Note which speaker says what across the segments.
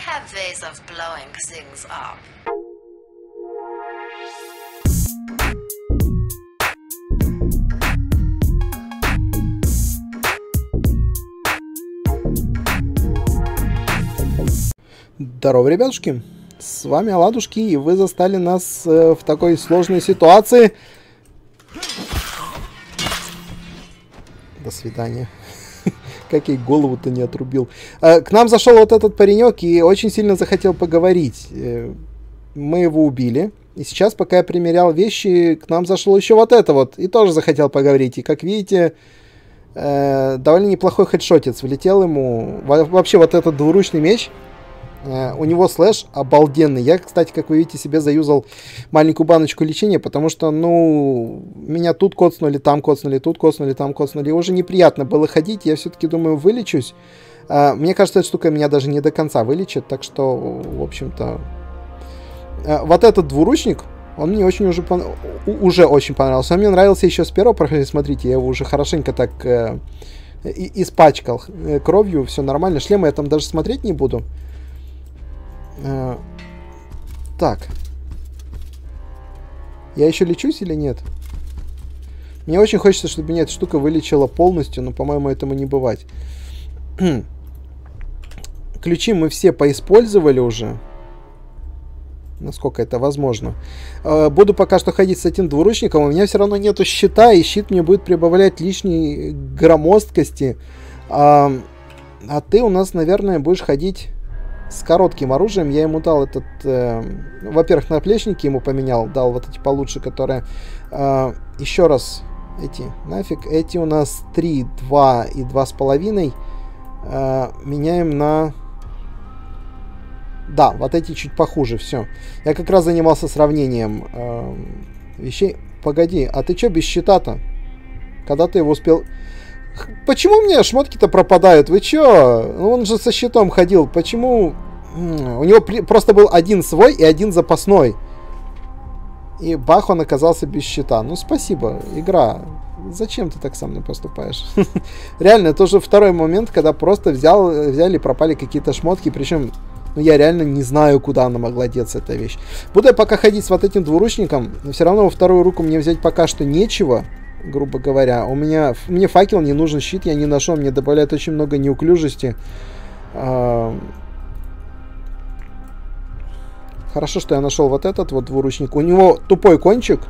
Speaker 1: have ways of blowing things up.
Speaker 2: Здорово, ребятушки! С вами Оладушки, и вы застали нас э, в такой сложной ситуации. До свидания. Как я голову-то не отрубил. Э, к нам зашел вот этот паренек и очень сильно захотел поговорить. Э, мы его убили. И сейчас, пока я примерял вещи, к нам зашел еще вот это вот. И тоже захотел поговорить. И как видите, э, довольно неплохой хедшотец. Влетел ему... Во вообще вот этот двуручный меч у него слэш обалденный. Я, кстати, как вы видите, себе заюзал маленькую баночку лечения, потому что, ну, меня тут коцнули, там коцнули, тут коцнули, там коцнули. Уже неприятно было ходить. Я все-таки думаю, вылечусь. Э, мне кажется, эта штука меня даже не до конца вылечит, так что, в общем-то... Э, вот этот двуручник, он мне очень уже, пон... уже очень понравился. Он мне нравился еще с первого прохода. Смотрите, я его уже хорошенько так э, испачкал кровью, все нормально. Шлема я там даже смотреть не буду. Э, так. Я еще лечусь или нет? Мне очень хочется, чтобы меня эта штука вылечила полностью, но, по-моему, этому не бывать. Ключи мы все поиспользовали уже. Насколько это возможно. Э, буду пока что ходить с этим двуручником. У меня все равно нету щита, и щит мне будет прибавлять лишней громоздкости. А, а ты у нас, наверное, будешь ходить с коротким оружием. Я ему дал этот, э, во-первых, наплечники ему поменял, дал вот эти получше, которые э, еще раз эти, нафиг, эти у нас 3, 2 и 2,5 э, меняем на... Да, вот эти чуть похуже, все. Я как раз занимался сравнением э, вещей. Погоди, а ты что без щита-то? Когда ты его успел... Почему мне шмотки-то пропадают? Вы чё? Ну, он же со щитом ходил. Почему... У него просто был один свой и один запасной. И бах, он оказался без щита. Ну, спасибо, игра. Зачем ты так со мной поступаешь? реально, это уже второй момент, когда просто взял, взяли, пропали какие-то шмотки. Причем, ну, я реально не знаю, куда она могла деться, эта вещь. Буду я пока ходить с вот этим двуручником. Но все равно во вторую руку мне взять пока что нечего грубо говоря. У меня, мне факел не нужен, щит я не нашел, мне добавляет очень много неуклюжести. Хорошо, что я нашел вот этот вот двуручник. У него тупой кончик.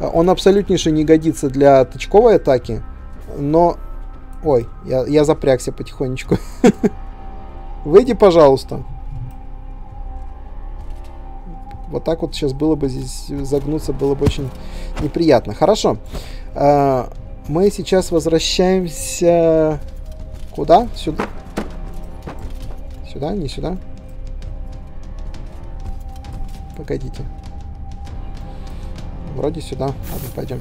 Speaker 2: Он абсолютнейше не годится для тычковой атаки. Но... Ой, я, я запрягся потихонечку. Выйди, пожалуйста. Вот так вот сейчас было бы здесь загнуться, было бы очень неприятно. Хорошо. А, мы сейчас возвращаемся... Куда? Сюда? Сюда? Не сюда? Погодите. Вроде сюда. Ладно, пойдем.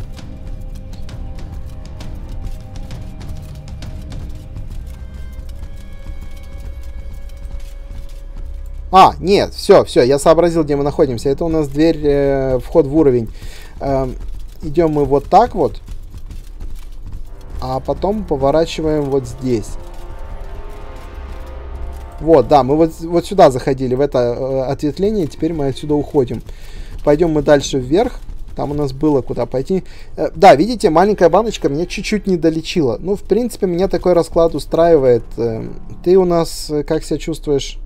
Speaker 2: А, нет, все, все, я сообразил, где мы находимся. Это у нас дверь, э, вход в уровень. Э, идем мы вот так вот. А потом поворачиваем вот здесь. Вот, да, мы вот, вот сюда заходили, в это э, ответвление, теперь мы отсюда уходим. Пойдем мы дальше вверх. Там у нас было куда пойти. Э, да, видите, маленькая баночка меня чуть-чуть не долечила. Ну, в принципе, меня такой расклад устраивает. Э, ты у нас э, как себя чувствуешь?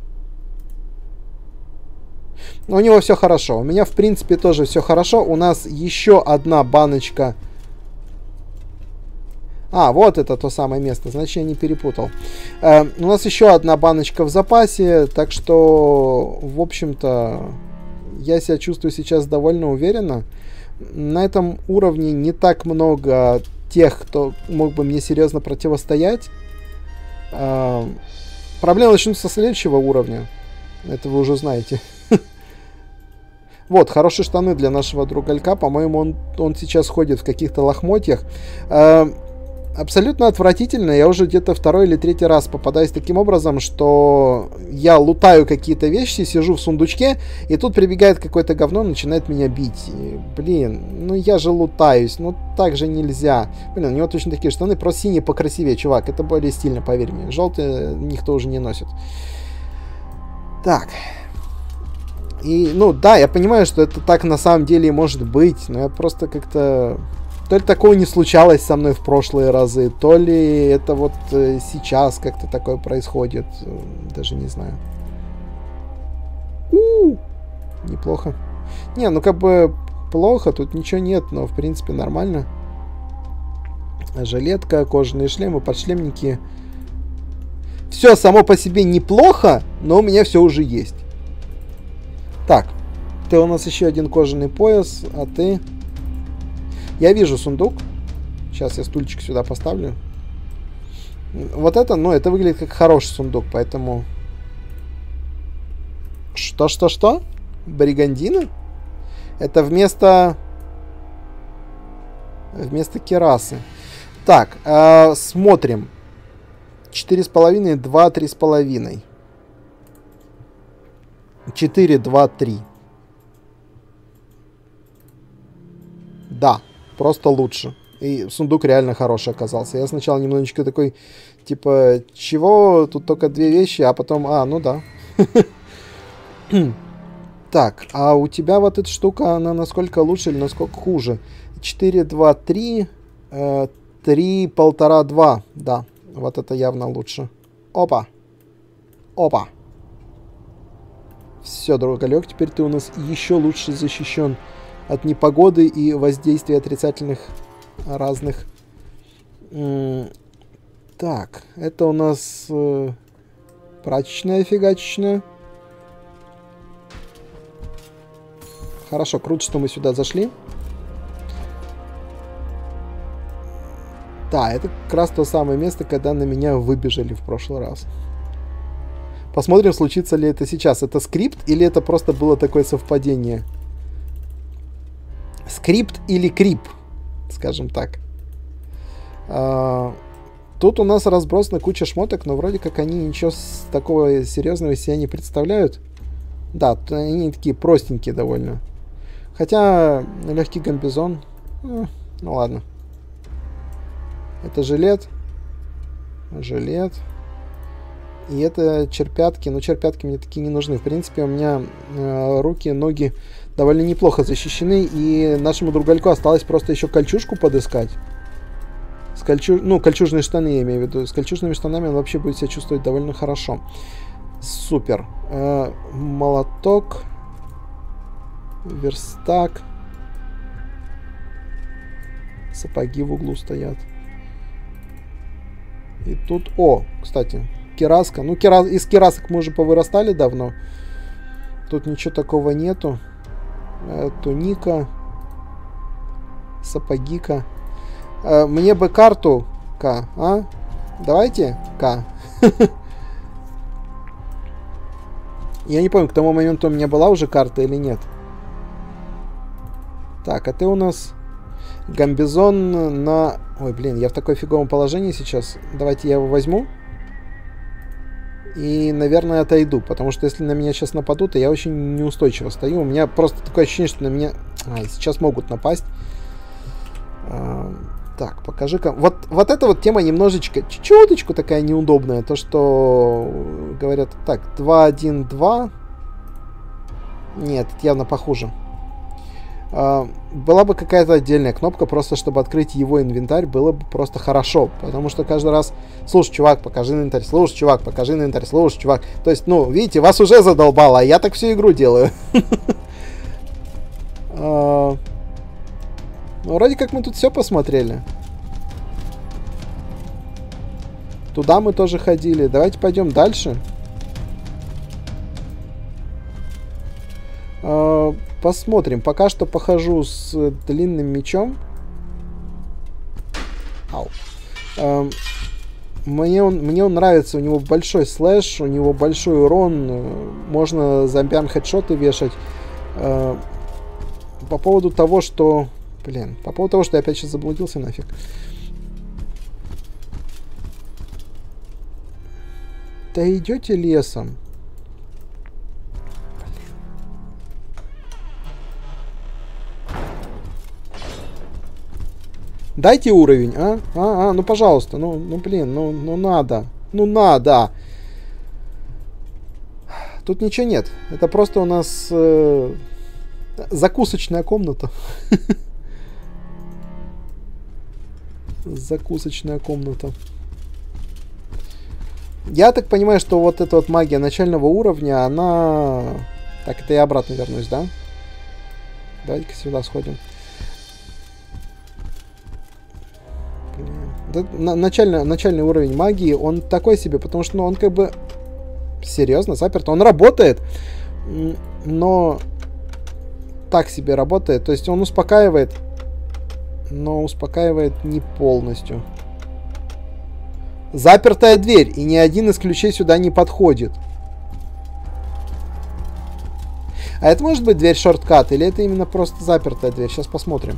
Speaker 2: У него все хорошо. У меня, в принципе, тоже все хорошо. У нас еще одна баночка. А, вот это то самое место. Значит, я не перепутал. Э, у нас еще одна баночка в запасе. Так что, в общем-то, я себя чувствую сейчас довольно уверенно. На этом уровне не так много тех, кто мог бы мне серьезно противостоять. Э, проблема начнутся со следующего уровня. Это вы уже знаете. Вот, хорошие штаны для нашего другалька. По-моему, он, он сейчас ходит в каких-то лохмотьях. Э, абсолютно отвратительно. Я уже где-то второй или третий раз попадаюсь таким образом, что я лутаю какие-то вещи, сижу в сундучке, и тут прибегает какое-то говно, начинает меня бить. И, блин, ну я же лутаюсь, ну так же нельзя. Блин, у него точно такие штаны, просто синие покрасивее, чувак. Это более стильно, поверь мне. Желтые никто уже не носит. Так. И, ну, да, я понимаю, что это так на самом деле может быть, но я просто как-то... То ли такого не случалось со мной в прошлые разы, то ли это вот э, сейчас как-то такое происходит, э, даже не знаю. У-у-у! Неплохо. Не, ну как бы плохо, тут ничего нет, но в принципе нормально. Жилетка, кожаные шлемы, подшлемники. Все само по себе неплохо, но у меня все уже есть. Так, ты у нас еще один кожаный пояс, а ты... Я вижу сундук. Сейчас я стульчик сюда поставлю. Вот это, ну, это выглядит как хороший сундук, поэтому... Что-что-что? Бригандины? Это вместо... Вместо керасы. Так, э, смотрим. 4,5, 2, 3,5. 4, 2, 3. Да, просто лучше. И сундук реально хороший оказался. Я сначала немножечко такой, типа, чего? Тут только две вещи, а потом, а, ну да. Так, а у тебя вот эта штука, она насколько лучше или насколько хуже? 4, 2, 3, 3, полтора, 2. Да, вот это явно лучше. Опа. Опа. Все, другалек, теперь ты у нас еще лучше защищен от непогоды и воздействия отрицательных разных. Так, это у нас э, прачечная фигачечная. Хорошо, круто, что мы сюда зашли. Да, это как раз то самое место, когда на меня выбежали в прошлый раз. Посмотрим, случится ли это сейчас. Это скрипт или это просто было такое совпадение? Скрипт или крип, скажем так. А, тут у нас разбросана куча шмоток, но вроде как они ничего такого серьезного из себя не представляют. Да, они такие простенькие довольно. Хотя легкий комбизон. Ну, ну ладно. Это жилет. Жилет. И это черпятки. Но черпятки мне такие не нужны. В принципе, у меня э, руки, ноги довольно неплохо защищены. И нашему другальку осталось просто еще кольчужку подыскать. С кольчу... Ну, кольчужные штаны я имею в виду. С кольчужными штанами он вообще будет себя чувствовать довольно хорошо. Супер. Э, молоток верстак. Сапоги в углу стоят. И тут... О, кстати, кераска. Ну, кера... из керасок мы уже повырастали давно. Тут ничего такого нету. Э, туника. Сапогика. Э, мне бы карту К, а? Давайте К. Я не помню, к тому моменту у меня была уже карта или нет. Так, а ты у нас гамбизон на... Ой, блин, я в такой фиговом положении сейчас. Давайте я его возьму. И, наверное, отойду. Потому что если на меня сейчас нападут, то я очень неустойчиво стою. У меня просто такое ощущение, что на меня... А, сейчас могут напасть. А, так, покажи-ка. Вот, вот эта вот тема немножечко, чуточку такая неудобная. То, что говорят, так, 2, 1, 2. Нет, явно похуже. А, была бы какая-то отдельная кнопка, просто чтобы открыть его инвентарь, было бы просто хорошо. Потому что каждый раз, слушай, чувак, покажи инвентарь, слушай, чувак, покажи инвентарь, слушай, чувак. То есть, ну, видите, вас уже задолбало, а я так всю игру делаю. А, ну, вроде как мы тут все посмотрели. Туда мы тоже ходили. Давайте пойдем дальше. Посмотрим. Пока что похожу с длинным мечом. Ау. Эм, мне, он, мне он нравится. У него большой слэш, у него большой урон. Можно зомбям хедшоты вешать. Э, по поводу того, что... Блин, по поводу того, что я опять сейчас заблудился нафиг. Да идете лесом. Дайте уровень, а? А, а, ну пожалуйста, ну, ну блин, ну, ну надо. Ну надо. Тут ничего нет. Это просто у нас э, закусочная комната. Закусочная комната. Я так понимаю, что вот эта вот магия начального уровня, она... Так, это я обратно вернусь, да? Давайте-ка сюда сходим. Начальный, начальный уровень магии, он такой себе, потому что ну, он как бы серьезно заперт. Он работает, но так себе работает. То есть он успокаивает, но успокаивает не полностью. Запертая дверь, и ни один из ключей сюда не подходит. А это может быть дверь шорткат, или это именно просто запертая дверь? Сейчас посмотрим.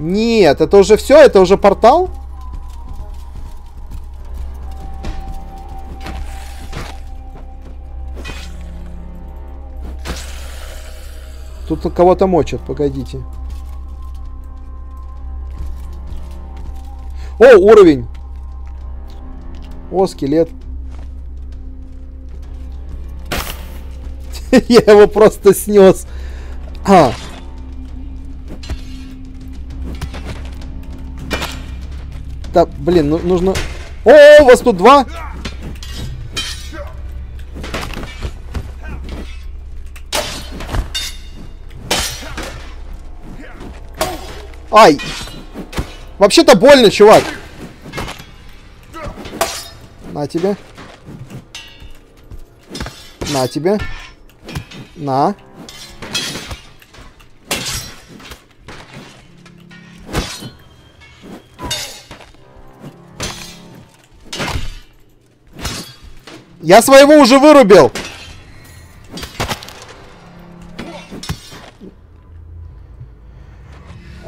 Speaker 2: Нет, это уже все, это уже портал? Тут кого-то мочат, погодите. О, уровень! О, скелет. Я его просто снес. А. Да, блин, ну, нужно... О, у вас тут два! Ай! Вообще-то больно, чувак. На тебе. На тебе. На. Я своего уже вырубил.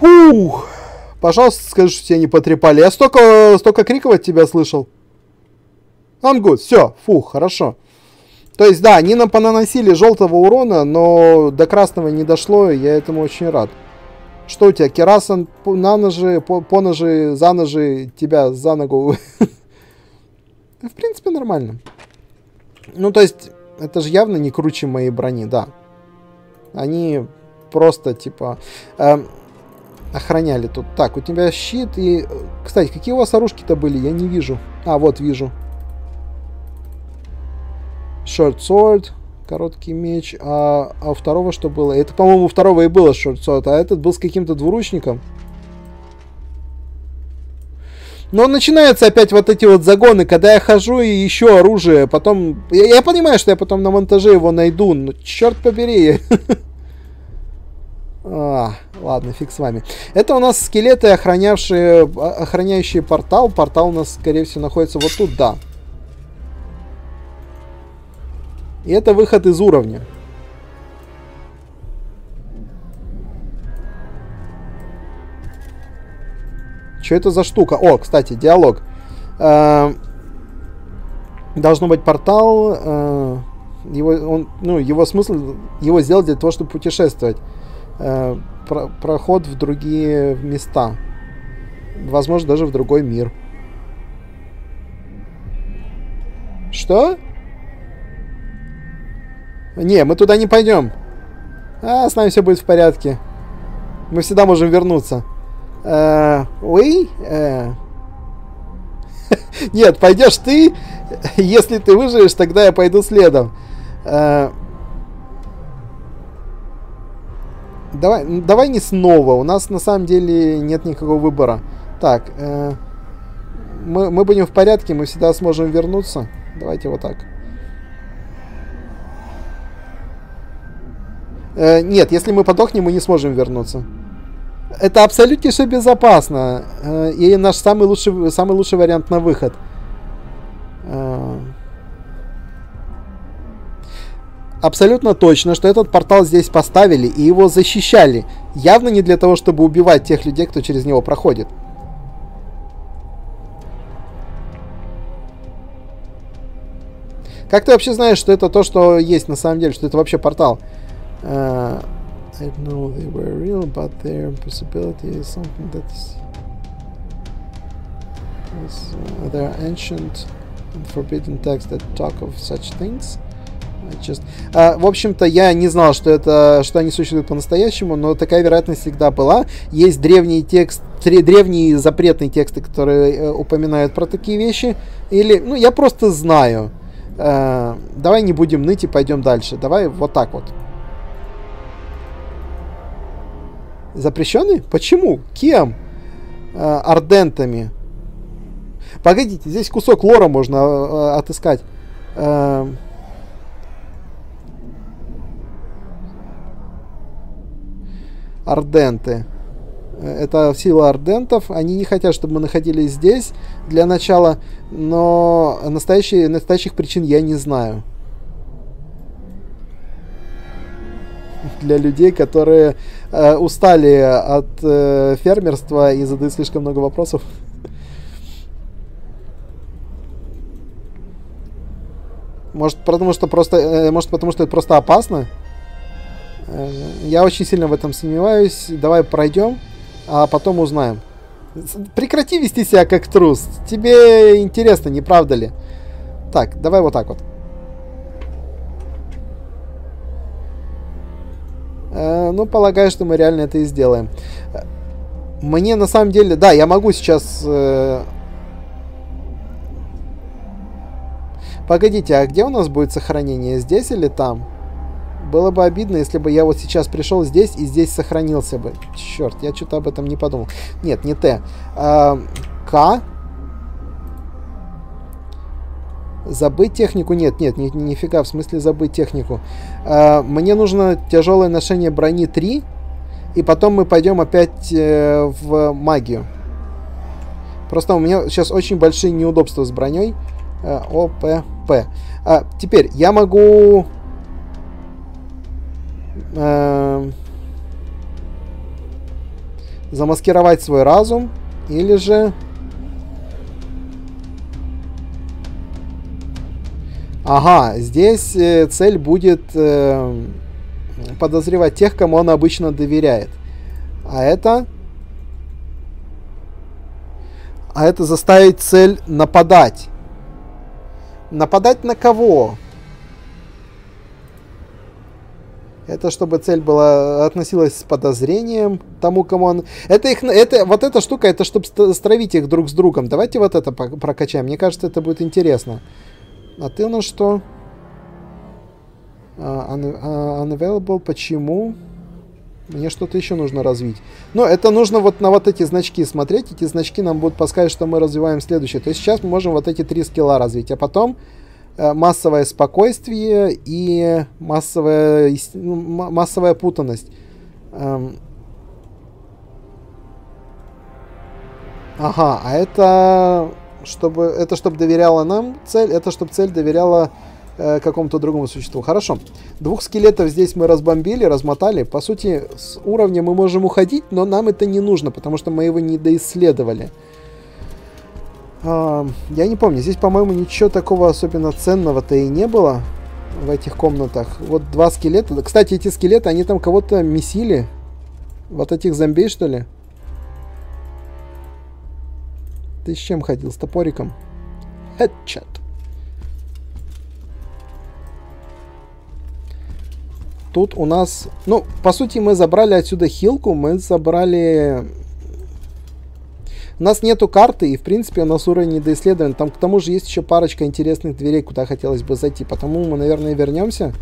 Speaker 2: Ух. Пожалуйста, скажи, что тебя не потрепали. Я столько, столько криков от тебя слышал. Good. Все. Фух, хорошо. То есть, да, они нам понаносили желтого урона, но до красного не дошло, и я этому очень рад. Что у тебя, Керасан на ножи, по, по ножи, за ножи, тебя за ногу? В принципе, нормально. Ну, то есть, это же явно не круче моей брони, да. Они просто, типа, э, охраняли тут. Так, у тебя щит и... Кстати, какие у вас оружки-то были? Я не вижу. А, вот, вижу. Short Sword, короткий меч. А, а у второго что было? Это, по-моему, у второго и было Short Sword, а этот был с каким-то двуручником. Но начинаются опять вот эти вот загоны, когда я хожу и ищу оружие, потом... Я, я понимаю, что я потом на монтаже его найду, но черт побери. А, ладно, фиг с вами. Это у нас скелеты, охранявшие, охраняющие портал. Портал у нас, скорее всего, находится вот тут, да. И это выход из уровня. Что это за штука? О, кстати, диалог. Э, должно быть портал. Э, его, он, ну, его смысл его сделать для того, чтобы путешествовать. Э, про, проход в другие места. Возможно, даже в другой мир. Что? Не, мы туда не пойдем. А, с нами все будет в порядке. Мы всегда можем вернуться. Э? Э. Нет, пойдешь ты. Если ты выживешь, тогда я пойду следом. Э, давай, давай не снова. У нас на самом деле нет никакого выбора. Так, э, мы, мы будем в порядке, мы всегда сможем вернуться. Давайте вот так. Э, нет, если мы подохнем, мы не сможем вернуться. Это абсолютнейше безопасно. Э, и наш самый лучший, самый лучший вариант на выход. Э, абсолютно точно, что этот портал здесь поставили и его защищали. Явно не для того, чтобы убивать тех людей, кто через него проходит. Как ты вообще знаешь, что это то, что есть на самом деле, что это вообще портал? I know they were real, but their possibility is something that is, is uh, they're ancient Forbidden text that talk of such things. Just... А, в общем-то, я не знал, что это, что они существуют по-настоящему, но такая вероятность всегда была. Есть древний текст, древние запретные тексты, которые э, упоминают про такие вещи. Или, ну, я просто знаю. Э, давай не будем ныть и пойдем дальше. Давай вот так вот. Запрещенный? Почему? Кем? Э, ардентами. Погодите, здесь кусок лора можно э, отыскать. Э, арденты. Это сила ардентов. Они не хотят, чтобы мы находились здесь для начала, но настоящие, настоящих причин я не знаю. Для людей, которые э, устали от э, фермерства и задают слишком много вопросов. Может, потому что просто, э, может, потому что это просто опасно? Э, я очень сильно в этом сомневаюсь. Давай пройдем, а потом узнаем. Прекрати вести себя как трус. Тебе интересно, не правда ли? Так, давай вот так вот. Ну, полагаю, что мы реально это и сделаем. Мне на самом деле... Да, я могу сейчас... Э... Погодите, а где у нас будет сохранение? Здесь или там? Было бы обидно, если бы я вот сейчас пришел здесь и здесь сохранился бы. Черт, я что-то об этом не подумал. Нет, не Т. А, К. Забыть технику? Нет, нет, ни, нифига, в смысле забыть технику. А, мне нужно тяжелое ношение брони 3, и потом мы пойдем опять э, в магию. Просто у меня сейчас очень большие неудобства с броней. Э, ОПП. А, теперь я могу э, замаскировать свой разум или же Ага, здесь э, цель будет э, подозревать тех, кому он обычно доверяет. А это... А это заставить цель нападать. Нападать на кого? Это чтобы цель была относилась с подозрением тому, кому он. Это их, это вот эта штука, это чтобы стравить их друг с другом. Давайте вот это прокачаем. Мне кажется, это будет интересно. А ты у нас что? Uh, unavailable. Почему? Мне что-то еще нужно развить. Но это нужно вот на вот эти значки смотреть. Эти значки нам будут подсказывать, что мы развиваем следующее. То есть сейчас мы можем вот эти три скилла развить. А потом Э, массовое спокойствие и массовая, ну, массовая путанность. Эм. Ага, а это чтобы это чтобы доверяла нам цель, это чтобы цель доверяла э, какому-то другому существу. Хорошо. Двух скелетов здесь мы разбомбили, размотали. По сути, с уровня мы можем уходить, но нам это не нужно, потому что мы его не доисследовали. А, я не помню, здесь, по-моему, ничего такого особенно ценного-то и не было в этих комнатах. Вот два скелета. Кстати, эти скелеты, они там кого-то месили. Вот этих зомбей, что ли? Ты с чем ходил? С топориком? Хедчат. Тут у нас... Ну, по сути, мы забрали отсюда хилку. Мы забрали у нас нету карты, и, в принципе, у нас уровень недоисследован. Там, к тому же, есть еще парочка интересных дверей, куда хотелось бы зайти. Потому мы, наверное, вернемся.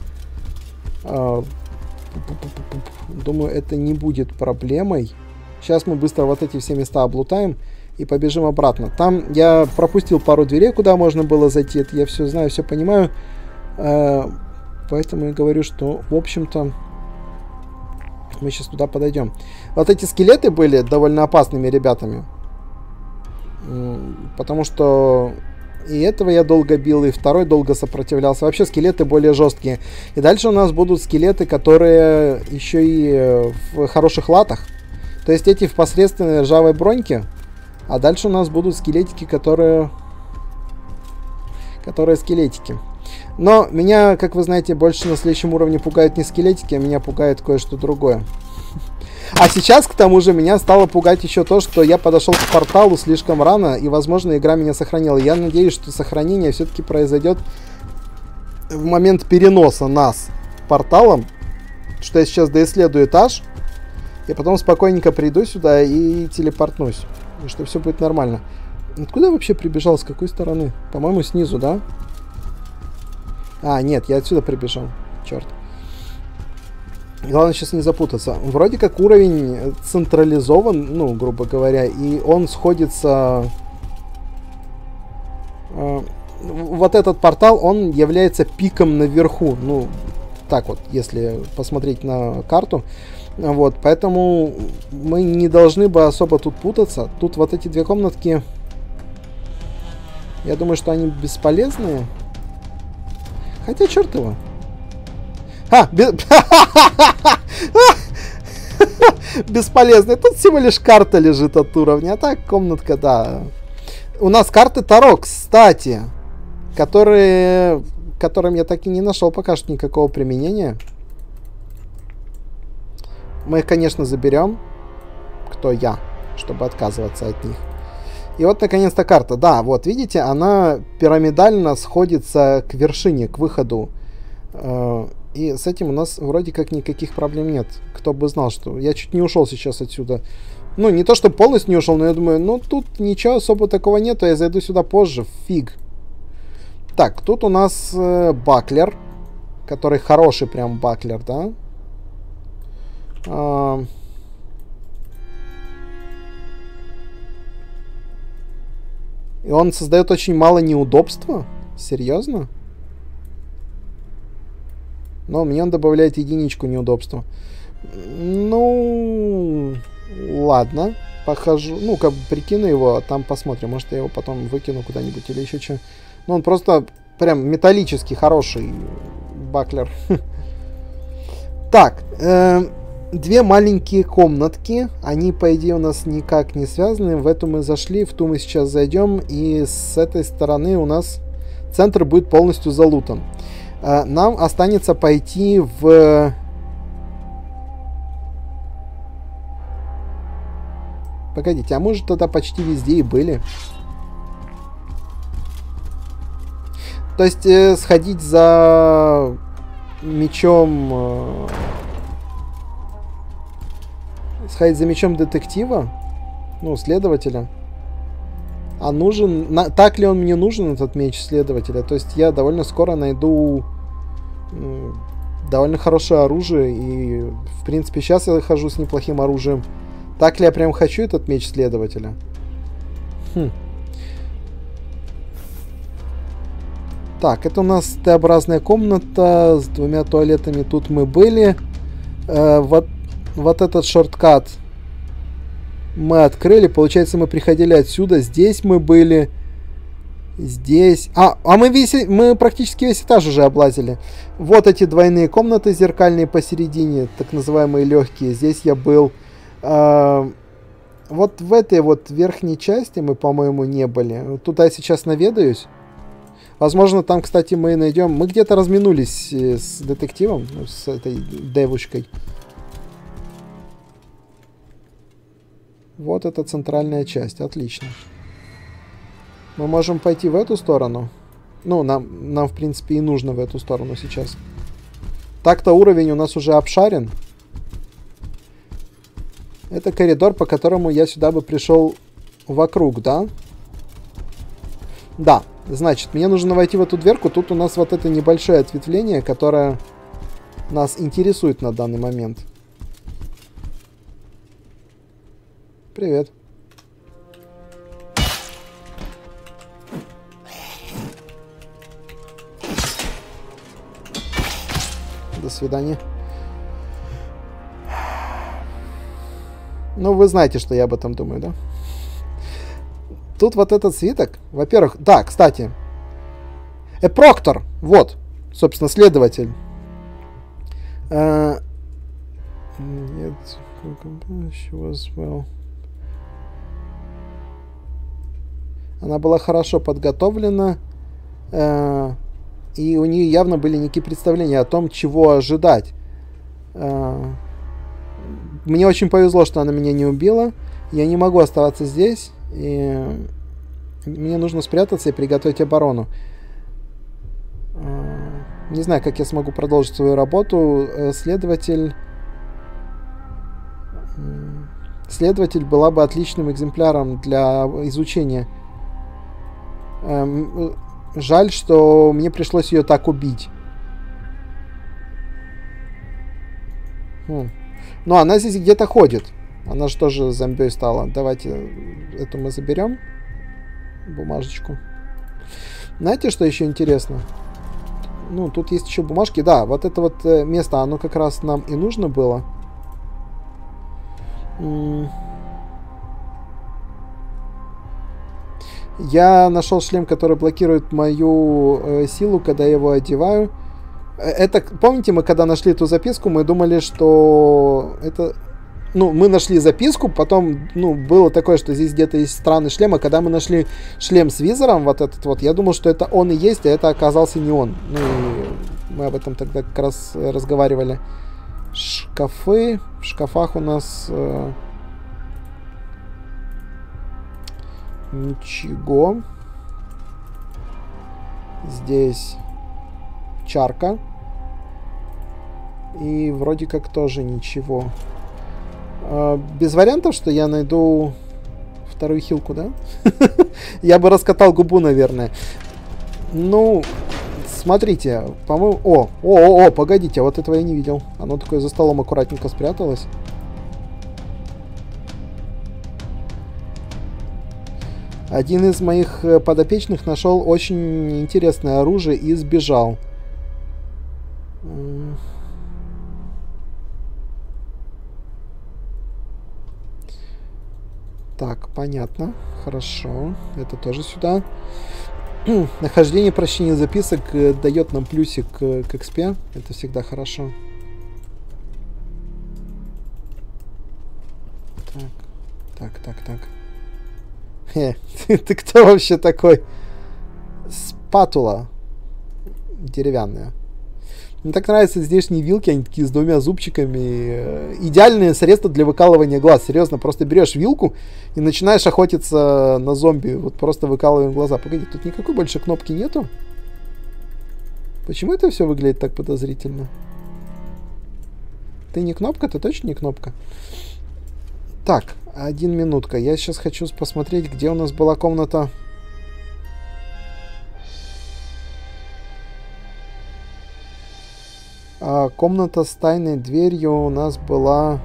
Speaker 2: А, думаю, это не будет проблемой. Сейчас мы быстро вот эти все места облутаем и побежим обратно. Там я пропустил пару дверей, куда можно было зайти. Это я все знаю, все понимаю. А, поэтому я говорю, что, в общем-то, мы сейчас туда подойдем. Вот эти скелеты были довольно опасными ребятами. Потому что и этого я долго бил, и второй долго сопротивлялся. Вообще скелеты более жесткие. И дальше у нас будут скелеты, которые еще и в хороших латах. То есть эти в посредственной ржавой броньке. А дальше у нас будут скелетики, которые... Которые скелетики. Но меня, как вы знаете, больше на следующем уровне пугают не скелетики, а меня пугает кое-что другое. А сейчас, к тому же, меня стало пугать еще то, что я подошел к порталу слишком рано, и, возможно, игра меня сохранила. Я надеюсь, что сохранение все-таки произойдет в момент переноса нас порталом, что я сейчас доисследую этаж, и потом спокойненько приду сюда и телепортнусь. И что все будет нормально. Откуда вообще прибежал? С какой стороны? По-моему, снизу, да? А, нет, я отсюда прибежал. Черт. Главное сейчас не запутаться. Вроде как уровень централизован, ну, грубо говоря, и он сходится... Э, вот этот портал, он является пиком наверху. Ну, так вот, если посмотреть на карту. Вот, поэтому мы не должны бы особо тут путаться. Тут вот эти две комнатки... Я думаю, что они бесполезные. Хотя, черт его. А, без... бесполезный. Тут всего лишь карта лежит от уровня. А так, комнатка, да. У нас карты Таро, кстати, которые, которым я так и не нашел пока что никакого применения. Мы их, конечно, заберем. Кто я, чтобы отказываться от них. И вот, наконец-то, карта. Да, вот, видите, она пирамидально сходится к вершине, к выходу. Э, и с этим у нас вроде как никаких проблем нет. Кто бы знал, что... Я чуть не ушел сейчас отсюда. Ну, не то, что полностью не ушел, но я думаю, ну, тут ничего особо такого нету, я зайду сюда позже. Фиг. Так, тут у нас э, баклер, который хороший прям баклер, да? И он создает очень мало неудобства? Серьезно? Но мне он добавляет единичку неудобства. Ну, ладно. Похожу, ну, как бы прикину его, а там посмотрим. Может, я его потом выкину куда-нибудь или еще что. Ну, он просто прям металлический, хороший баклер. Так, э, две маленькие комнатки. Они, по идее, у нас никак не связаны. В эту мы зашли, в ту мы сейчас зайдем. И с этой стороны у нас центр будет полностью залутан. Э, нам останется пойти в... Погодите, а может тогда почти везде и были? То есть э, сходить за мечом... Э, сходить за мечом детектива? Ну, следователя? А нужен... На, так ли он мне нужен, этот меч следователя? То есть я довольно скоро найду довольно хорошее оружие. И, в принципе, сейчас я хожу с неплохим оружием. Так ли я прям хочу этот меч следователя? Хм. Так, это у нас Т-образная комната с двумя туалетами. Тут мы были. Э, вот, вот этот шорткат мы открыли. Получается, мы приходили отсюда. Здесь мы были. Здесь... А, а мы, весь, мы практически весь этаж уже облазили. Вот эти двойные комнаты зеркальные посередине, так называемые легкие. Здесь я был. Э, вот в этой вот верхней части мы, по-моему, не были. Туда я сейчас наведаюсь. Возможно, там, кстати, мы найдем... Мы где-то разминулись э, с детективом, с этой девушкой. Вот эта центральная часть. Отлично. Мы можем пойти в эту сторону. Ну, нам, нам в принципе, и нужно в эту сторону сейчас. Так-то уровень у нас уже обшарен. Это коридор, по которому я сюда бы пришел вокруг, да? Да, значит, мне нужно войти в эту дверку. Тут у нас вот это небольшое ответвление, которое нас интересует на данный момент. Привет. До свидания. Ну, вы знаете, что я об этом думаю, да? Тут вот этот свиток, во-первых, да, кстати, Эпроктор, вот, собственно, следователь. Uh, нет, well. Она была хорошо подготовлена, э, и у нее явно были некие представления о том, чего ожидать. Э, мне очень повезло, что она меня не убила. Я не могу оставаться здесь. И мне нужно спрятаться и приготовить оборону. Э, не знаю, как я смогу продолжить свою работу. Э, следователь... Следователь была бы отличным экземпляром для изучения. Эм, жаль, что мне пришлось ее так убить. Хм. Ну, она здесь где-то ходит. Она же тоже зомбей стала. Давайте эту мы заберем. Бумажечку. Знаете, что еще интересно? Ну, тут есть еще бумажки. Да, вот это вот э, место, оно как раз нам и нужно было. Я нашел шлем, который блокирует мою э, силу, когда я его одеваю. Э, это, помните, мы когда нашли эту записку, мы думали, что это... Ну, мы нашли записку, потом, ну, было такое, что здесь где-то есть странный шлем, а когда мы нашли шлем с визором, вот этот вот, я думал, что это он и есть, а это оказался не он. Ну, и мы об этом тогда как раз разговаривали. Шкафы. В шкафах у нас... Э, ничего. Здесь чарка. И вроде как тоже ничего. А, без вариантов, что я найду вторую хилку, да? я бы раскатал губу, наверное. Ну, смотрите, по-моему... О, о, о, о, погодите, вот этого я не видел. Оно такое за столом аккуратненько спряталось. Один из моих э, подопечных нашел очень интересное оружие и сбежал. Так, понятно. Хорошо. Это тоже сюда. Нахождение прощения записок э, дает нам плюсик э, к XP. Это всегда хорошо. Так, так, так, так. Хе, ты, ты кто вообще такой? Спатула. Деревянная. Мне так нравятся здешние вилки, они такие с двумя зубчиками. Идеальное средство для выкалывания глаз. Серьезно, просто берешь вилку и начинаешь охотиться на зомби. Вот просто выкалываем глаза. Погоди, тут никакой больше кнопки нету? Почему это все выглядит так подозрительно? Ты не кнопка? Ты точно не кнопка? Так, один минутка. Я сейчас хочу посмотреть, где у нас была комната А, комната с тайной дверью у нас была...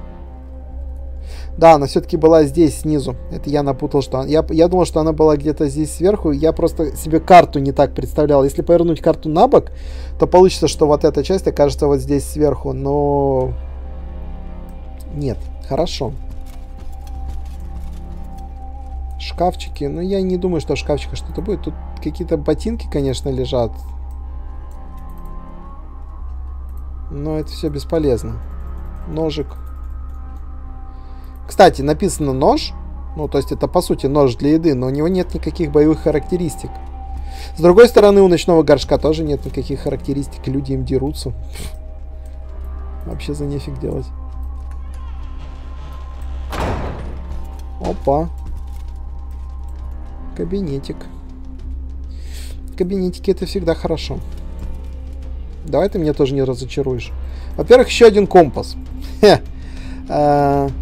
Speaker 2: Да, она все-таки была здесь, снизу. Это я напутал, что... Я, я думал, что она была где-то здесь сверху. Я просто себе карту не так представлял. Если повернуть карту на бок, то получится, что вот эта часть окажется вот здесь сверху. Но... Нет. Хорошо. Шкафчики. Ну, я не думаю, что в шкафчиках что-то будет. Тут какие-то ботинки, конечно, лежат. Но это все бесполезно. Ножик. Кстати, написано нож. Ну, то есть это по сути нож для еды, но у него нет никаких боевых характеристик. С другой стороны, у ночного горшка тоже нет никаких характеристик. Люди им дерутся. Вообще за нефиг делать. Опа. Кабинетик. Кабинетики это всегда хорошо. Давай ты меня тоже не разочаруешь. Во-первых, еще один компас.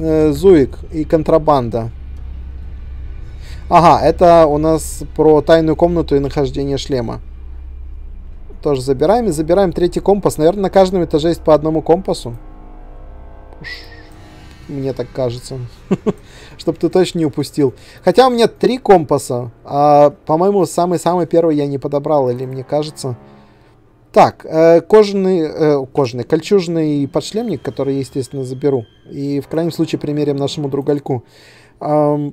Speaker 2: Э, Зуик и контрабанда. Ага, это у нас про тайную комнату и нахождение шлема. Тоже забираем. И забираем третий компас. Наверное, на каждом этаже есть по одному компасу. Уж мне так кажется. Чтобы ты точно не упустил. Хотя у меня три компаса. А, по-моему, самый-самый первый я не подобрал, или мне кажется. Так, э, кожаный, э, кожаный, кольчужный подшлемник, который я, естественно, заберу. И в крайнем случае примерим нашему другальку. Э,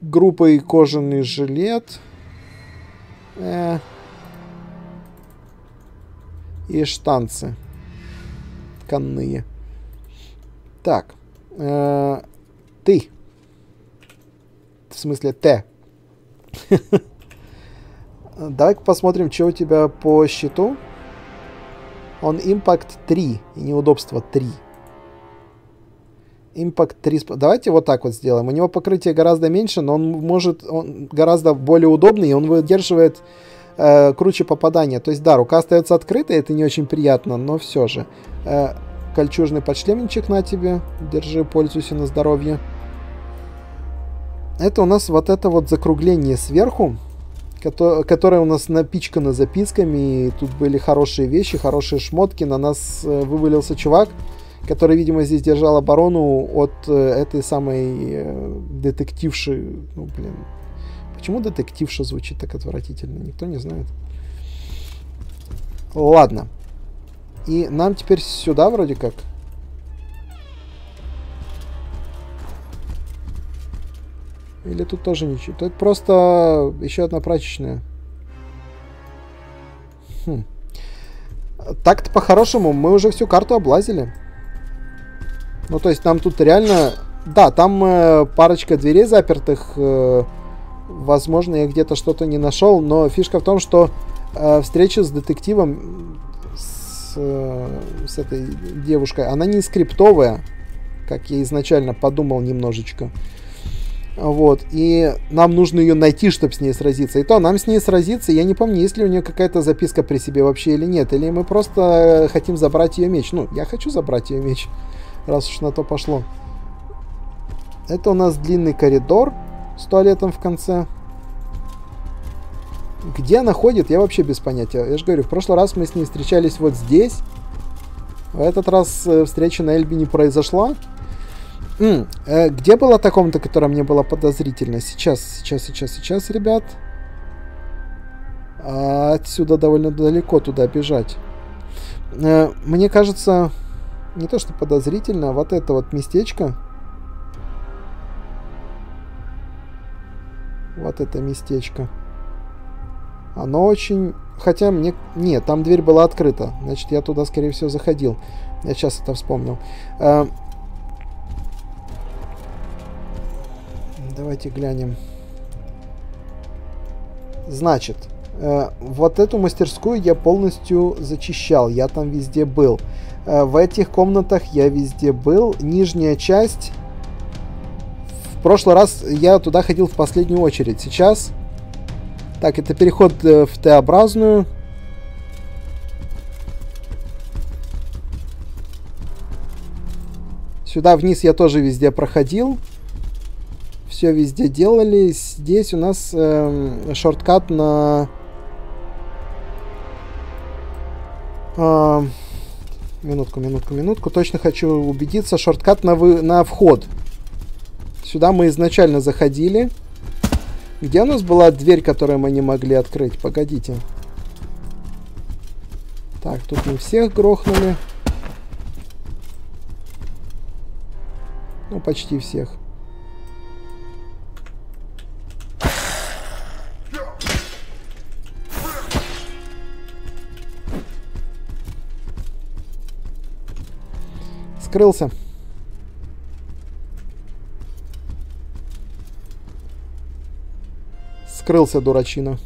Speaker 2: грубый кожаный жилет. Э, и штанцы. Тканные. Так. Э, ты. В смысле, Т. Давай-ка посмотрим, что у тебя по счету. Он Impact 3 и неудобство 3. Impact 3. Давайте вот так вот сделаем. У него покрытие гораздо меньше, но он может, он гораздо более удобный, и он выдерживает э, круче попадания. То есть, да, рука остается открытой, это не очень приятно, но все же. Э, кольчужный подшлемничек на тебе. Держи, пользуйся на здоровье. Это у нас вот это вот закругление сверху, которое у нас напичкано записками. И тут были хорошие вещи, хорошие шмотки. На нас э, вывалился чувак который, видимо, здесь держал оборону от э, этой самой э, детективши. Ну, блин. Почему детективша звучит так отвратительно? Никто не знает. Ладно. И нам теперь сюда вроде как. Или тут тоже ничего? Тут просто еще одна прачечная. Хм. Так-то по-хорошему мы уже всю карту облазили. Ну, то есть нам тут реально... Да, там э, парочка дверей запертых. Э, возможно, я где-то что-то не нашел, но фишка в том, что э, встреча с детективом, с, э, с этой девушкой, она не скриптовая, как я изначально подумал немножечко. Вот, и нам нужно ее найти, чтобы с ней сразиться. И то нам с ней сразиться, я не помню, есть ли у нее какая-то записка при себе вообще или нет. Или мы просто хотим забрать ее меч. Ну, я хочу забрать ее меч раз уж на то пошло. Это у нас длинный коридор с туалетом в конце. Где она я вообще без понятия. Я же говорю, в прошлый раз мы с ней встречались вот здесь. В этот раз э, встреча на Эльбе не произошла. М, э, где была та комната, которая мне была подозрительна? Сейчас, сейчас, сейчас, сейчас, ребят. А отсюда довольно далеко туда бежать. Э, мне кажется, не то что подозрительно, а вот это вот местечко. Вот это местечко. Оно очень... Хотя мне... Нет, там дверь была открыта. Значит, я туда, скорее всего, заходил. Я сейчас это вспомнил. А... Давайте глянем. Значит, э, вот эту мастерскую я полностью зачищал. Я там везде был. Э, в этих комнатах я везде был. Нижняя часть... В прошлый раз я туда ходил в последнюю очередь. Сейчас... Так, это переход э, в Т-образную. Сюда вниз я тоже везде проходил. Все везде делали. Здесь у нас э, шорткат на... Э, Минутку, минутку, минутку. Точно хочу убедиться. Шорткат на, вы... на вход. Сюда мы изначально заходили. Где у нас была дверь, которую мы не могли открыть? Погодите. Так, тут мы всех грохнули. Ну, почти всех. Скрылся. Скрылся, дурачина.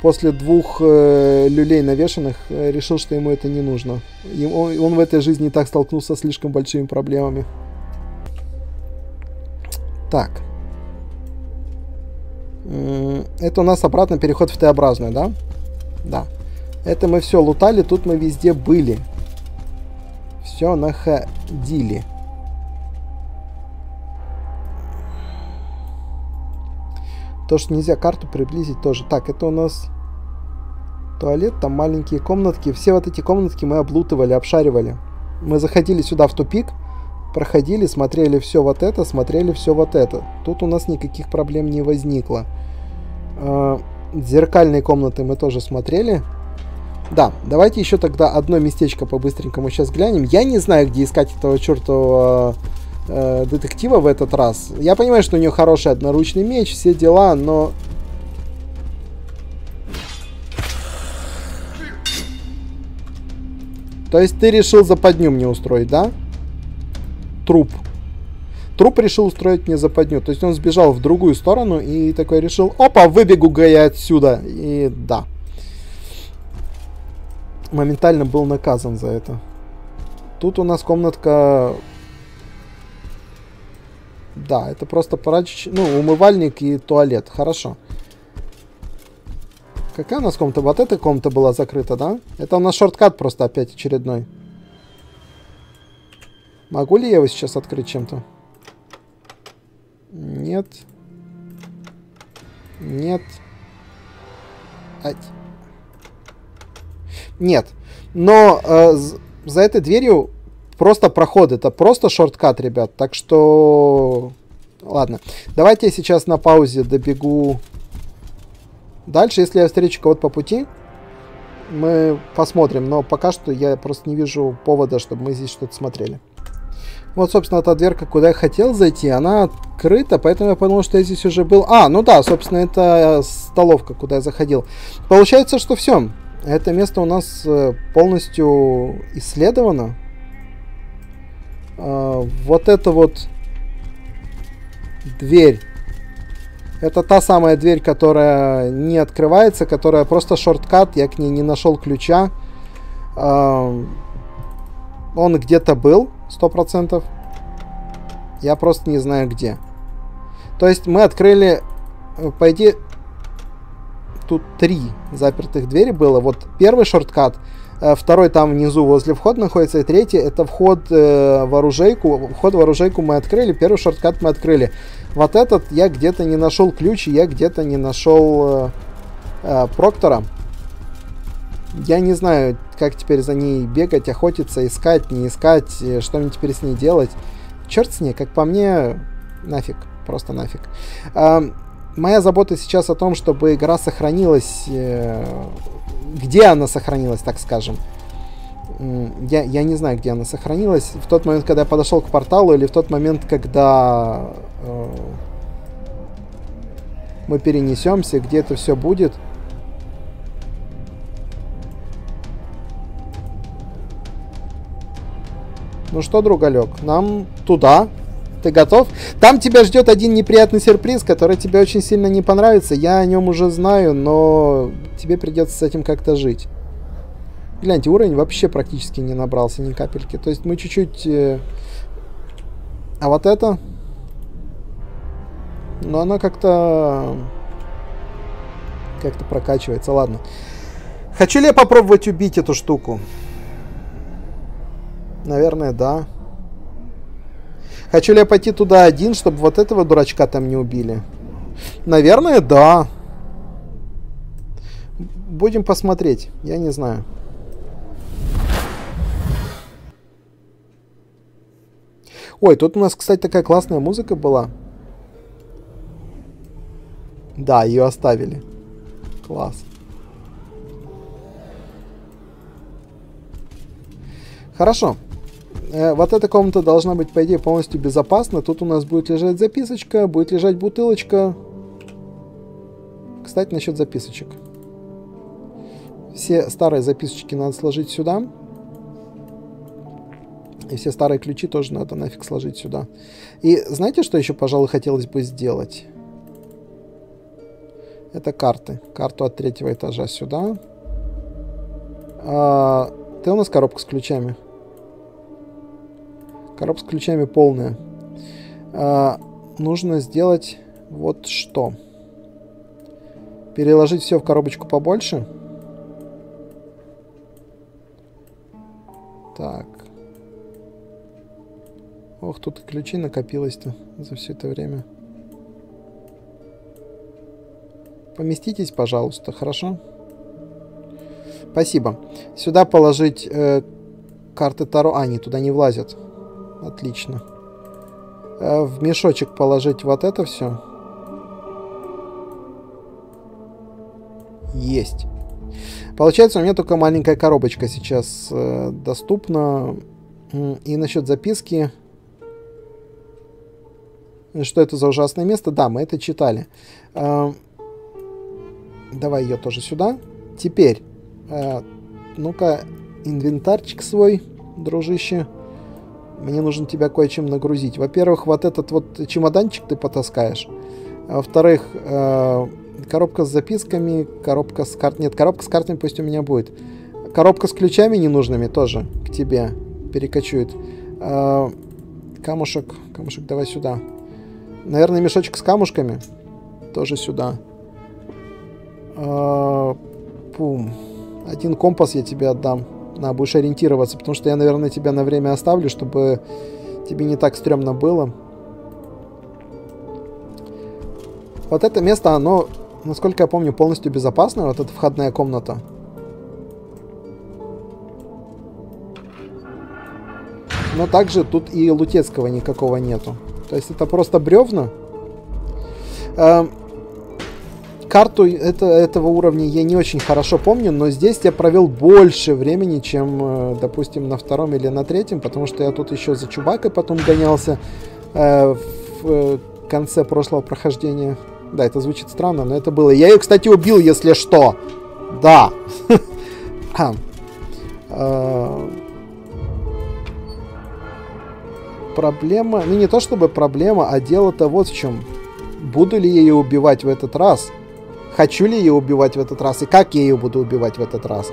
Speaker 2: После двух э, люлей навешанных э, решил, что ему это не нужно. И он, в этой жизни и так столкнулся с слишком большими проблемами. Так. Это у нас обратно переход в Т-образную, да? Да. Это мы все лутали, тут мы везде были все находили. То, что нельзя карту приблизить тоже. Так, это у нас туалет, там маленькие комнатки. Все вот эти комнатки мы облутывали, обшаривали. Мы заходили сюда в тупик, проходили, смотрели все вот это, смотрели все вот это. Тут у нас никаких проблем не возникло. А, зеркальные комнаты мы тоже смотрели. Да, давайте еще тогда одно местечко по-быстренькому сейчас глянем. Я не знаю, где искать этого чертового э, детектива в этот раз. Я понимаю, что у нее хороший одноручный меч, все дела, но... То есть ты решил западню мне устроить, да? Труп. Труп решил устроить мне западню. То есть он сбежал в другую сторону и такой решил, опа, выбегу-га я отсюда. И да. моментально был наказан за это. Тут у нас комнатка... Да, это просто прачечный, ну, умывальник и туалет. Хорошо. Какая у нас комната? Вот эта комната была закрыта, да? Это у нас шорткат просто опять очередной. Могу ли я его сейчас открыть чем-то? Нет. Нет. Ать. Нет. Но э, за этой дверью просто проход. Это просто шорткат, ребят. Так что... Ладно. Давайте я сейчас на паузе добегу дальше. Если я встречу кого-то по пути, мы посмотрим. Но пока что я просто не вижу повода, чтобы мы здесь что-то смотрели. Вот, собственно, та дверка, куда я хотел зайти, она открыта, поэтому я подумал, что я здесь уже был. А, ну да, собственно, это столовка, куда я заходил. Получается, что все. Это место у нас э, полностью исследовано. А, вот эта вот дверь. Это та самая дверь, которая не открывается, которая просто шорткат. Я к ней не нашел ключа. А, он где-то был, сто процентов. Я просто не знаю где. То есть мы открыли, э, по идее, тут три запертых двери было. Вот первый шорткат, второй там внизу возле входа находится, и третий это вход э, в оружейку. Вход в оружейку мы открыли, первый шорткат мы открыли. Вот этот я где-то не нашел ключ, я где-то не нашел э, э, Проктора. Я не знаю, как теперь за ней бегать, охотиться, искать, не искать, э, что мне теперь с ней делать. Черт с ней, как по мне, нафиг, просто нафиг. А, моя забота сейчас о том, чтобы игра сохранилась, э, где она сохранилась, так скажем. Я, я не знаю, где она сохранилась. В тот момент, когда я подошел к порталу, или в тот момент, когда э, мы перенесемся, где это все будет. Ну что, другалек, нам туда. Ты готов? Там тебя ждет один неприятный сюрприз, который тебе очень сильно не понравится. Я о нем уже знаю, но тебе придется с этим как-то жить. Гляньте, уровень вообще практически не набрался ни капельки. То есть мы чуть-чуть... Э... А вот это... Но она как-то... Как-то прокачивается. Ладно. Хочу ли я попробовать убить эту штуку? Наверное, да. Хочу ли я пойти туда один, чтобы вот этого дурачка там не убили? Наверное, да. Будем посмотреть. Я не знаю. Ой, тут у нас, кстати, такая классная музыка была. Да, ее оставили. Класс. Хорошо. Э, вот эта комната должна быть, по идее, полностью безопасна. Тут у нас будет лежать записочка, будет лежать бутылочка. Кстати, насчет записочек. Все старые записочки надо сложить сюда. И все старые ключи тоже надо нафиг сложить сюда. И знаете, что еще, пожалуй, хотелось бы сделать? Это карты. Карту от третьего этажа сюда. А, ты у нас коробка с ключами? Коробка с ключами полная. А, нужно сделать вот что. Переложить все в коробочку побольше. Так. Ох, тут ключи накопилось-то за все это время. Поместитесь, пожалуйста, хорошо? Спасибо. Сюда положить э, карты Таро. А, они туда не влазят. Отлично. А в мешочек положить вот это все. Есть. Получается, у меня только маленькая коробочка сейчас э, доступна. И насчет записки. Что это за ужасное место? Да, мы это читали. Э, давай ее тоже сюда. Теперь, э, ну-ка, инвентарчик свой, дружище. Мне нужно тебя кое-чем нагрузить. Во-первых, вот этот вот чемоданчик ты потаскаешь. А во-вторых, э, коробка с записками, коробка с карт... Нет, коробка с картами пусть у меня будет. Коробка с ключами ненужными тоже к тебе перекочует. Э, камушек, камушек давай сюда. Наверное, мешочек с камушками тоже сюда. Э, пум. Один компас я тебе отдам. Будешь ориентироваться, потому что я, наверное, тебя на время оставлю, чтобы тебе не так стрёмно было. Вот это место, оно, насколько я помню, полностью безопасное. Вот эта входная комната. Но также тут и Лутецкого никакого нету. То есть это просто бревна. Эм, карту это, этого уровня я не очень хорошо помню, но здесь я провел больше времени, чем, э, допустим, на втором или на третьем, потому что я тут еще за Чубакой потом гонялся э, в э, конце прошлого прохождения. Да, это звучит странно, но это было. Я ее, кстати, убил, если что. Да. Э, проблема... Ну, не то чтобы проблема, а дело-то вот в чем. Буду ли я ее убивать в этот раз? Хочу ли ее убивать в этот раз? И как я ее буду убивать в этот раз?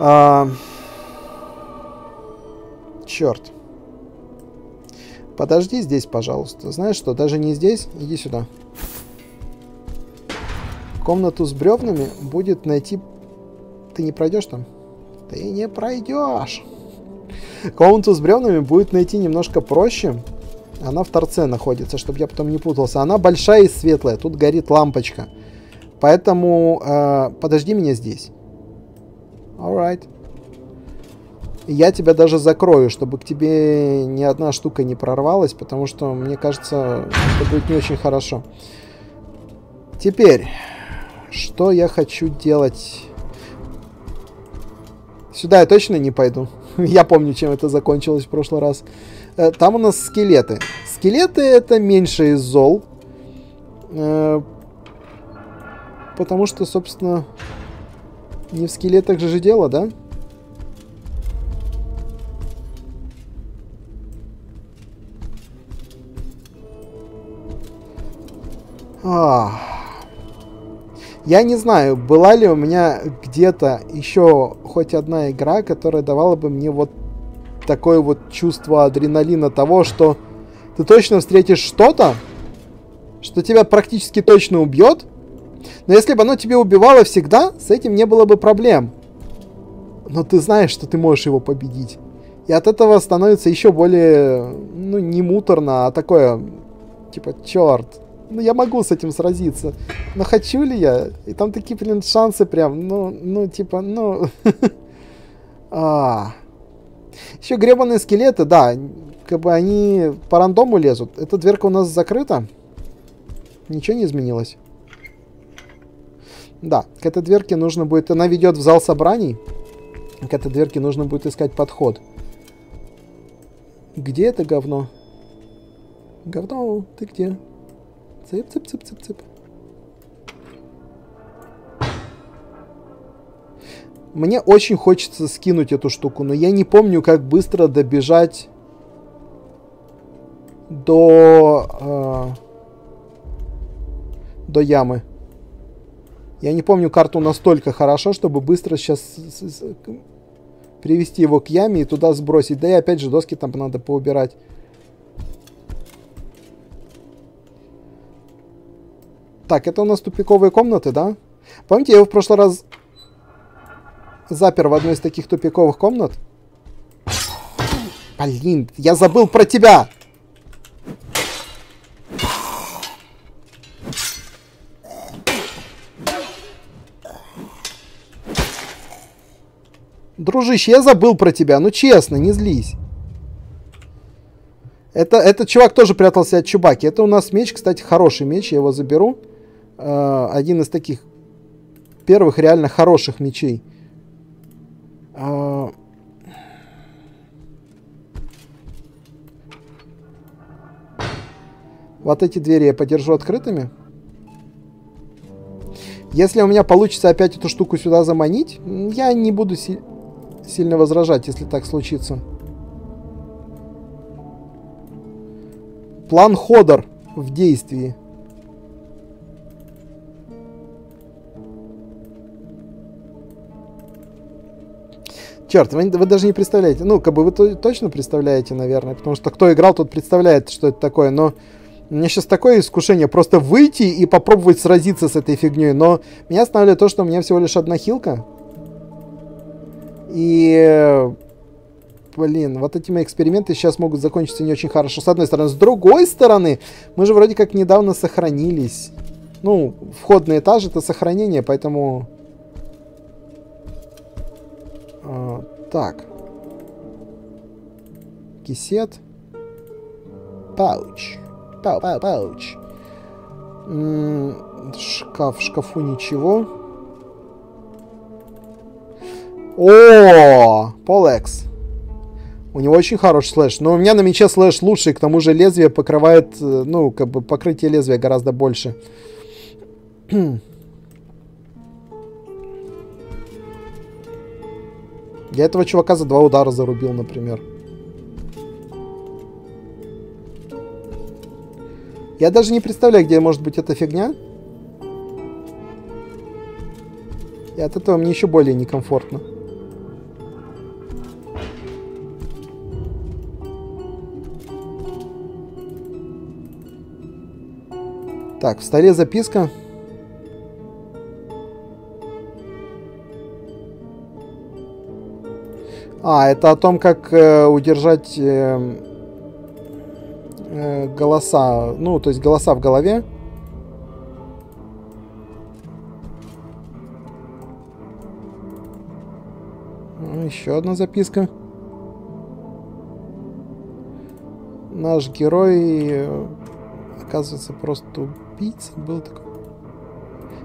Speaker 2: А... Черт. Подожди здесь, пожалуйста. Знаешь что, даже не здесь. Иди сюда. Комнату с бревнами будет найти... Ты не пройдешь там? Ты не пройдешь. Комнату с бревнами будет найти немножко проще. Она в торце находится, чтобы я потом не путался. Она большая и светлая. Тут горит лампочка. Поэтому э, подожди меня здесь. Alright. Я тебя даже закрою, чтобы к тебе ни одна штука не прорвалась, потому что, мне кажется, это будет не очень хорошо. Теперь, что я хочу делать? Сюда я точно не пойду. Я помню, чем это закончилось в прошлый раз. Э, там у нас скелеты. Скелеты это меньше из зол. Э, потому что, собственно, не в скелетах же дело, да? А. Я не знаю, была ли у меня где-то еще хоть одна игра, которая давала бы мне вот такое вот чувство адреналина того, что ты точно встретишь что-то, что тебя практически точно убьет, но если бы оно тебя убивало всегда, с этим не было бы проблем. Но ты знаешь, что ты можешь его победить. И от этого становится еще более, ну, не муторно, а такое, типа, черт, ну, я могу с этим сразиться. Но хочу ли я? И там такие, блин, шансы прям, ну, ну, типа, ну... а. Еще гребаные скелеты, да, как бы они по рандому лезут. Эта дверка у нас закрыта. Ничего не изменилось. Да, к этой дверке нужно будет... Она ведет в зал собраний. К этой дверке нужно будет искать подход. Где это говно? Говно, ты где? Цып, Мне очень хочется скинуть эту штуку, но я не помню, как быстро добежать до... Э, до ямы. Я не помню карту настолько хорошо, чтобы быстро сейчас привести его к яме и туда сбросить. Да и опять же доски там надо поубирать. Так, это у нас тупиковые комнаты, да? Помните, я его в прошлый раз запер в одной из таких тупиковых комнат? Блин, я забыл про тебя! Дружище, я забыл про тебя. Ну честно, не злись. Это, этот чувак тоже прятался от Чубаки. Это у нас меч, кстати, хороший меч. Я его заберу. Э, один из таких первых реально хороших мечей. Э, вот эти двери я подержу открытыми. Если у меня получится опять эту штуку сюда заманить, я не буду си сильно возражать, если так случится. План Ходор в действии. Черт, вы, вы даже не представляете. Ну, как бы вы то, точно представляете, наверное, потому что кто играл, тот представляет, что это такое. Но у меня сейчас такое искушение просто выйти и попробовать сразиться с этой фигней. Но меня останавливает то, что у меня всего лишь одна хилка. И... Блин, вот эти мои эксперименты сейчас могут закончиться не очень хорошо. С одной стороны. С другой стороны, мы же вроде как недавно сохранились. Ну, входный этаж это сохранение, поэтому... А, так. Кисет. Pouch. Pou, pou, pouch. Шкаф, в шкафу ничего. О, Poleaxe. У него очень хороший slash. Но у меня на мече slash лучший. К тому же лезвие покрывает, э, ну, как бы покрытие лезвия гораздо больше. Я этого чувака за два удара зарубил, например. Я даже не представляю, где может быть эта фигня. И от этого мне еще более некомфортно. Так, в столе записка. А, это о том, как э, удержать э, э, голоса, ну, то есть голоса в голове. Еще одна записка. Наш герой, э, оказывается, просто убийца был такой.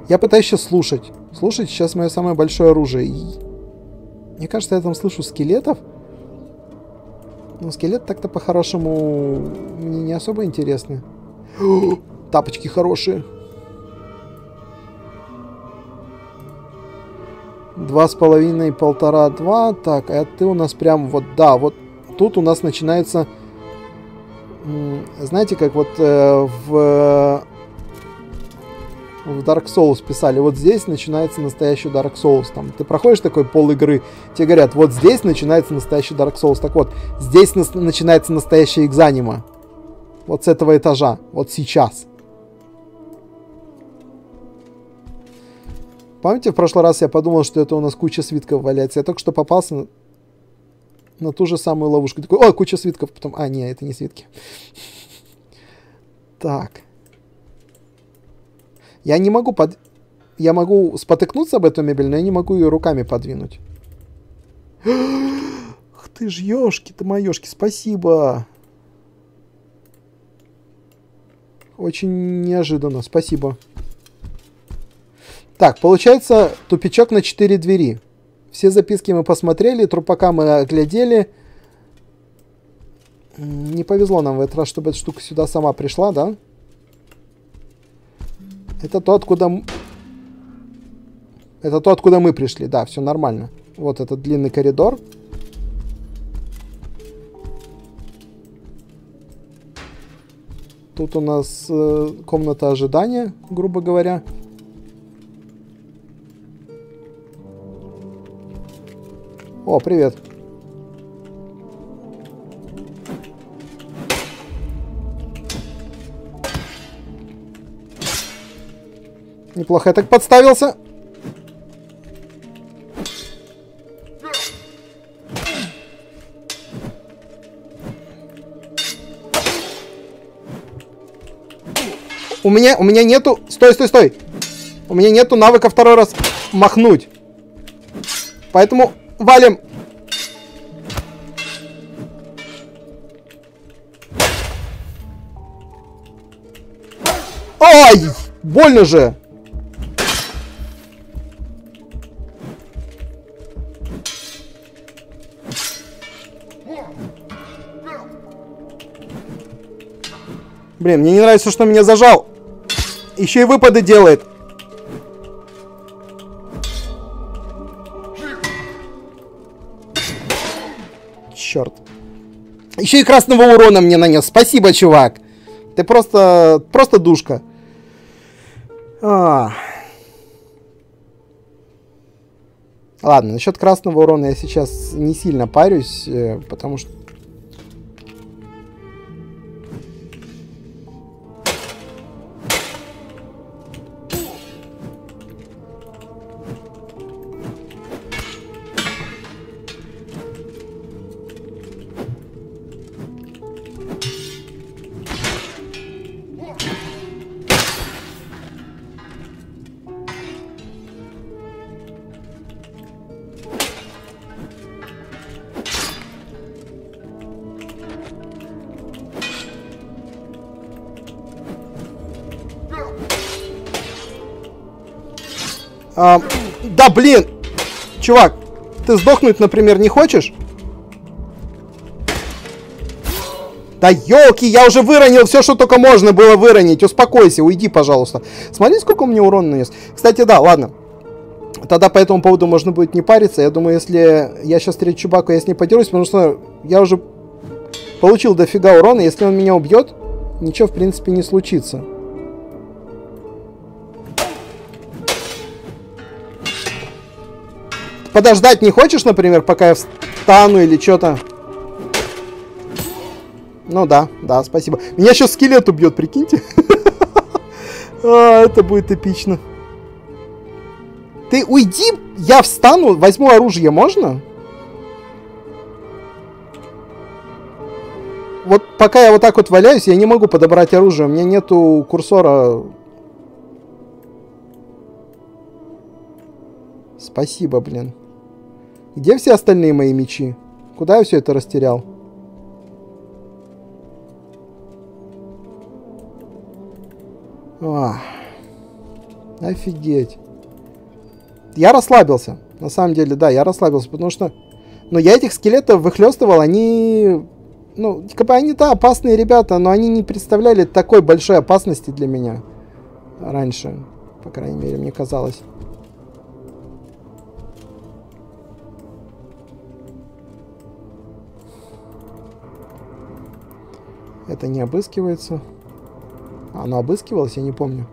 Speaker 2: Я пытаюсь сейчас слушать. Слушать сейчас мое самое большое оружие. Мне кажется, я там слышу скелетов. Но скелет так-то по-хорошему мне не особо интересны. Тапочки хорошие. Два с половиной, полтора, два. Так, а ты у нас прям вот, да, вот тут у нас начинается... Знаете, как вот э, в в Dark Souls писали, вот здесь начинается настоящий Dark Souls. Там, ты проходишь такой пол игры, тебе говорят, вот здесь начинается настоящий Dark Souls. Так вот, здесь на- начинается настоящая экзанима. Вот с этого этажа, вот сейчас. Помните, в прошлый раз я подумал, что это у нас куча свитков валяется. Я только что попался на, на ту же самую ловушку. Такой, о, куча свитков. Потом, а, не, это не свитки. Так. Я не могу под... Я могу спотыкнуться об эту мебель, но я не могу ее руками подвинуть. Ах ты ж, ёшки ты моёшки, спасибо. Очень неожиданно, спасибо. Так, получается тупичок на 4 двери. Все записки мы посмотрели, трупака мы оглядели. Не повезло нам в этот раз, чтобы эта штука сюда сама пришла, да? Да. Это то, откуда... Это то, откуда мы пришли. Да, все нормально. Вот этот длинный коридор. Тут у нас э, комната ожидания, грубо говоря. О, привет. Неплохо я так подставился. У меня, у меня нету... Стой, стой, стой! У меня нету навыка второй раз махнуть. Поэтому валим. Ай! Больно же! Блин, мне не нравится, что меня зажал. Еще и выпады делает. Черт. Еще и красного урона мне нанес. Спасибо, чувак. Ты просто... Просто душка. А. Ладно, насчет красного урона я сейчас не сильно парюсь, э, потому что блин! Чувак, ты сдохнуть, например, не хочешь? Да елки, я уже выронил все, что только можно было выронить. Успокойся, уйди, пожалуйста. Смотри, сколько у меня урона нанес. Кстати, да, ладно. Тогда по этому поводу можно будет не париться. Я думаю, если я сейчас встречу Чубаку, я с ней подерусь, потому что я уже получил дофига урона. Если он меня убьет, ничего, в принципе, не случится. Подождать не хочешь, например, пока я встану или что-то? Ну да, да, спасибо. Меня сейчас скелет убьет, прикиньте. а, это будет эпично. Ты уйди, я встану, возьму оружие, можно? Вот пока я вот так вот валяюсь, я не могу подобрать оружие. У меня нету курсора. Спасибо, блин. Где все остальные мои мечи? Куда я все это растерял? Ах, офигеть. Я расслабился. На самом деле, да, я расслабился, потому что... Но я этих скелетов выхлестывал, они... Ну, как бы они, да, опасные ребята, но они не представляли такой большой опасности для меня раньше. По крайней мере, мне казалось. Это не обыскивается. Оно обыскивалось, я не помню.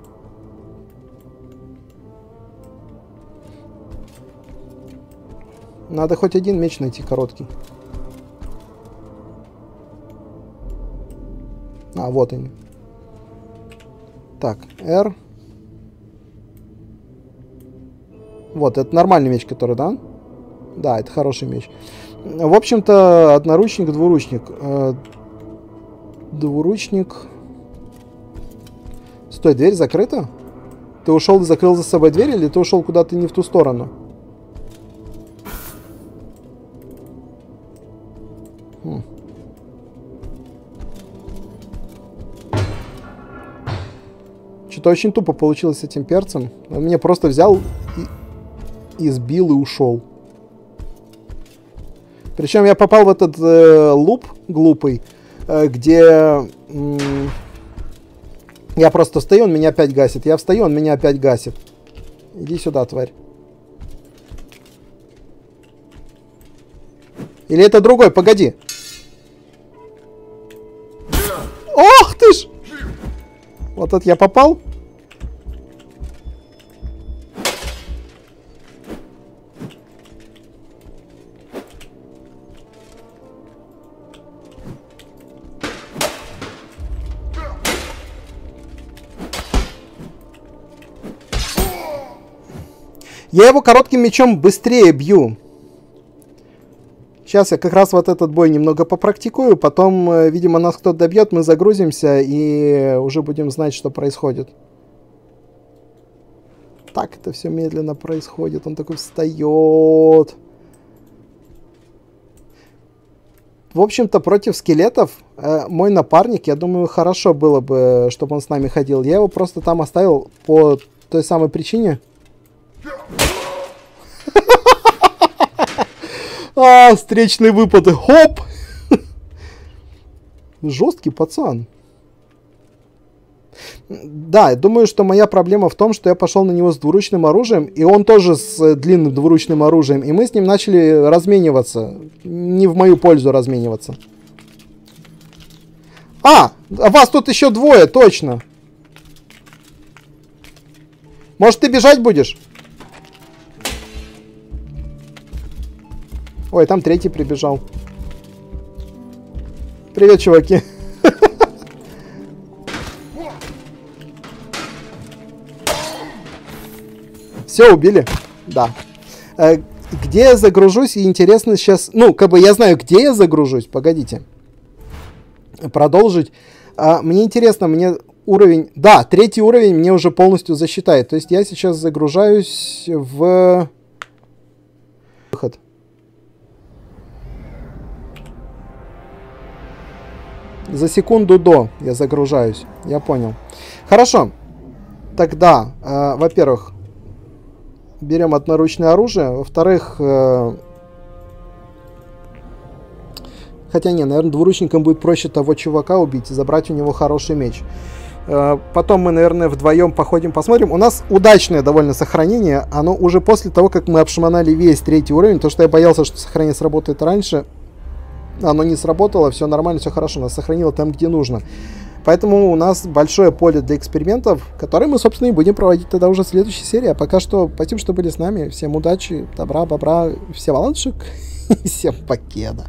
Speaker 2: Надо хоть один меч найти короткий. А, вот они. Так, R. Вот, это нормальный меч, который, да? Да, это хороший меч. В общем-то, одноручник, двуручник. Двуручник. Стой, дверь закрыта? Ты ушел и закрыл за собой дверь, или ты ушел куда-то не в ту сторону? Хм. Что-то очень тупо получилось с этим перцем. Он меня просто взял и, и сбил и ушел. Причем я попал в этот э, луп глупый, где я просто стою, он меня опять гасит. Я встаю, он меня опять гасит. Иди сюда, тварь. Или это другой? Погоди. Ох ты ж! Вот это я попал. Я его коротким мечом быстрее бью. Сейчас я как раз вот этот бой немного попрактикую, потом, э, видимо, нас кто-то добьет, мы загрузимся и уже будем знать, что происходит. Так это все медленно происходит, он такой встает. В общем-то, против скелетов э, мой напарник, я думаю, хорошо было бы, чтобы он с нами ходил. Я его просто там оставил по той самой причине, а, встречные выпады. Хоп! Жесткий пацан. Да, я думаю, что моя проблема в том, что я пошел на него с двуручным оружием, и он тоже с э, длинным двуручным оружием, и мы с ним начали размениваться. Не в мою пользу размениваться. А, а вас тут еще двое, точно. Может, ты бежать будешь? Ой, там третий прибежал. Привет, чуваки. Все, убили? Да. Э, где я загружусь? И интересно сейчас... Ну, как бы я знаю, где я загружусь. Погодите. Продолжить. А, мне интересно, мне уровень... Да, третий уровень мне уже полностью засчитает. То есть я сейчас загружаюсь в... За секунду до я загружаюсь. Я понял. Хорошо. Тогда, э, во-первых, берем одноручное оружие. Во-вторых, э, хотя не, наверное, двуручником будет проще того чувака убить и забрать у него хороший меч. Э, потом мы, наверное, вдвоем походим, посмотрим. У нас удачное довольно сохранение. Оно уже после того, как мы обшмонали весь третий уровень. То, что я боялся, что сохранение сработает раньше, оно не сработало. Все нормально, все хорошо. Нас сохранило там, где нужно. Поэтому у нас большое поле для экспериментов, которые мы, собственно, и будем проводить тогда уже в следующей серии. А пока что, спасибо, что были с нами. Всем удачи, добра, бобра, всем ланшик и всем покеда.